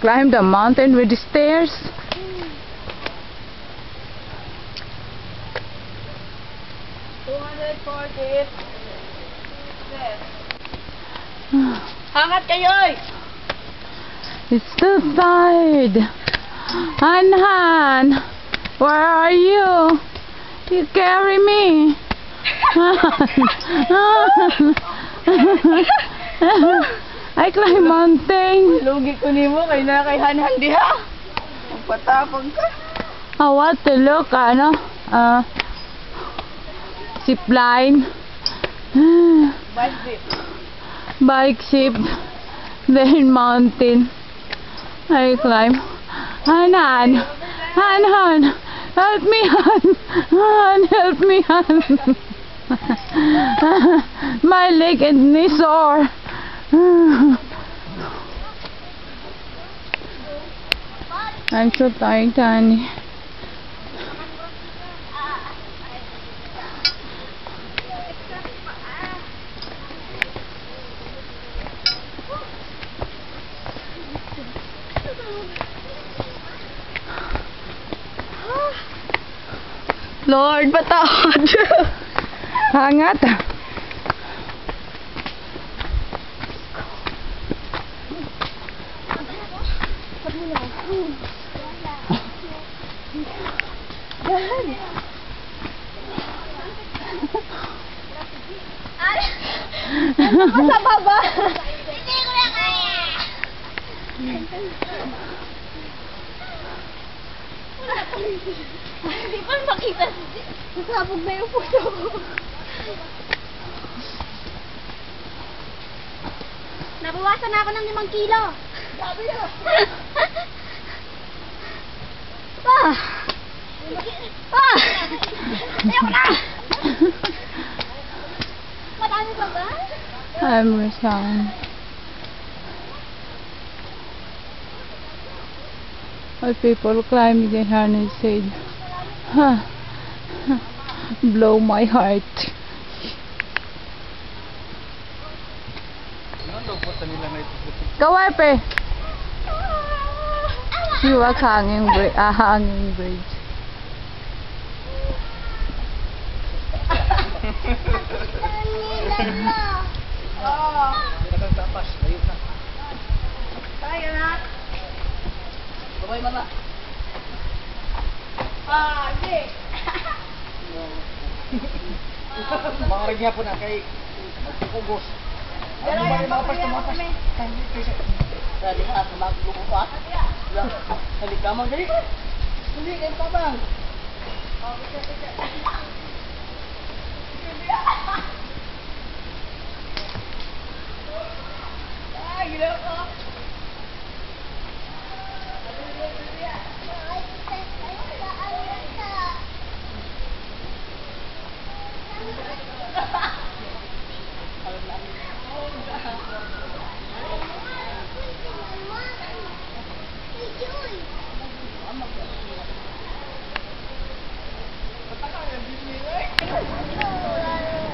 climb the mountain with the stairs. Hangat kayo! It's too tired. Han Han, where are you? You carry me. I climb mountain. Lugi ko nimo kay na kay Hanhan diha. Ka. I want to look, ano, uh, zip line. Bike dip. Bike zip. Then mountain. I climb. Han Han. Han Han. Help me Han. Han help me Han. My leg and knee sore. I'm so tired, Tani. Lord, patawad. Hangat. Sa baba. Hindi ko kaya. Hindi pa makita. Nasabog na yung puso ko. Nabawasan na ako ng limang kilo. Sabi na. I'm resigned. All people climbing the harness said, huh, blow my heart. Kawai pe. Siwa hanging bridge. Ah, hanging bridge. Pinagang tapas, layo na. Tayo na. Babay mama. Ah, hindi. Makarag niya po na kay Kugos. Ano ba yung mapas tumapas? Dali ha, tumagulo pa. Halika man kayo. Hindi, kayo pa bang? Oh,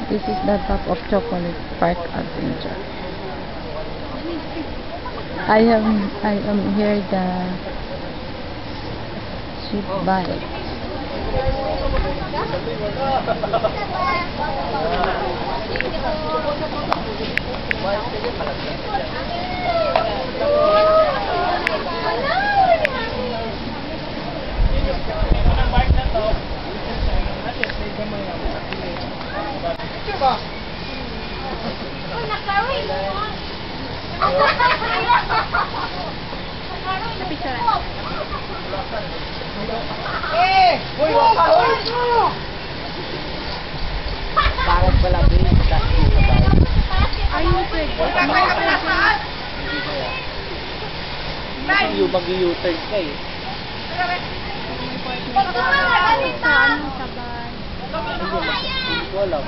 This is the top of Chocolate Park Adventure. I am I am here the ship bike. Eh! Uy, wala ko! Parang pala ba yung taas ko sa bahay? Ay, U-turn. Wala ka na pinasaas! Hindi ko mag-U-turn ka eh. Hindi ko alam. Hindi ko alam.